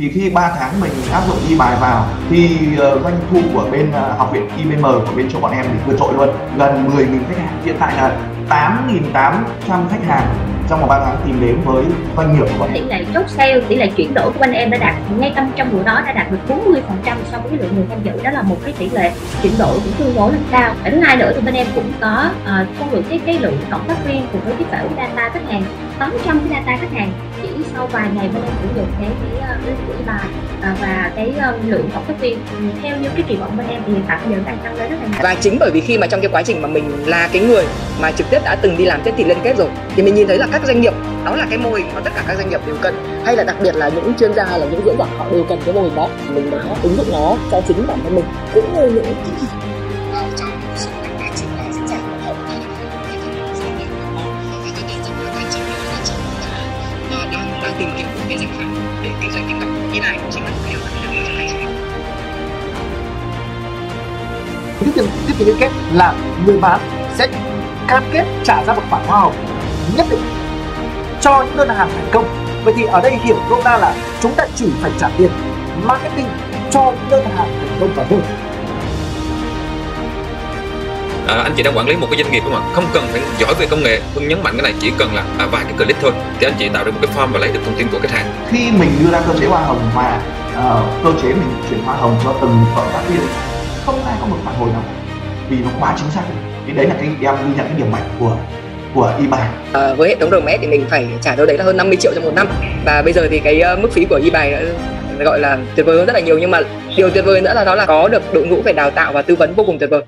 thì khi 3 tháng mình áp dụng y bài vào thì uh, doanh thu của bên uh, học viện IBM của bên chỗ bọn em thì vượt trội luôn. Gần 10.000 khách hàng hiện tại là 8.800 khách hàng. Trong một ba tháng tìm đến với doanh nghiệp của bọn em. Tỷ lệ chốt sale tỷ lệ chuyển đổi của anh em đã đạt ngay trong trong buổi đó đã đạt được 40 phần trăm so với lượng người tham dự. Đó là một cái tỷ lệ chuyển đổi cũng tương đối là cao. Và thứ hai nữa thì bên em cũng có uh, thu được cái cái lượng cộng tác viên cùng với cái phễu data khách hàng 800 cái data khách hàng sau vài ngày bên em sử dụng cái cái ờ, cái quỹ bài à, và cái um, lượng học tác viên. Ừ, theo những cái kỳ vọng bên em thì hiện tại bây giờ đang tăng lên rất là nhanh và chính bởi vì khi mà trong cái quá trình mà mình là cái người mà trực tiếp đã từng đi làm tiếp thị liên kết rồi thì mình nhìn thấy là các doanh nghiệp đó là cái mô hình mà tất cả các doanh nghiệp đều cần. Hay là đặc biệt là những chuyên gia hay là những diễn giả họ đều cần cái mô hình đó. Mình đã ứng dụng nó cho chính bản thân mình cũng như những tìm kiếm một cái giải pháp để kinh doanh tiktok như này cũng chính là một điều rất là nhiều cho tiếp tục tiếp tục liên kết là người bán sẽ cam kết trả ra một khoản hoa hồng nhất định cho những đơn hàng thành công. Vậy thì ở đây hiểu nôm na là chúng ta chỉ phải trả tiền marketing cho những đơn hàng thành công và thôi à, anh chị đang quản lý một cái doanh nghiệp đúng không ạ? Không cần phải giỏi về công nghệ Hưng nhấn mạnh cái này chỉ cần là à, vài cái click thôi thì anh chị tạo được một cái form và lấy được thông tin của khách hàng. Khi mình đưa ra cơ chế hoa hồng và uh, cơ chế mình chuyển hoa hồng cho từng cộng tác viên không ai có một phản hồi nào. Vì nó quá chính xác. Thì đấy là cái em ghi nhận cái điểm mạnh của của eBay. À, với hệ thống RMS thì mình phải trả đâu đấy là hơn 50 triệu trong một năm. Và bây giờ thì cái uh, mức phí của eBay đã gọi là tuyệt vời hơn rất là nhiều. Nhưng mà điều tuyệt vời nữa là đó là có được đội ngũ phải đào tạo và tư vấn vô cùng tuyệt vời